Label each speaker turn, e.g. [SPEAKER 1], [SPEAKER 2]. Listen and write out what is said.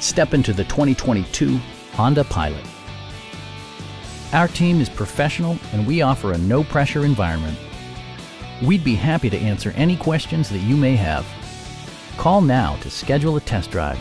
[SPEAKER 1] Step into the 2022 Honda Pilot. Our team is professional and we offer a no pressure environment. We'd be happy to answer any questions that you may have. Call now to schedule a test drive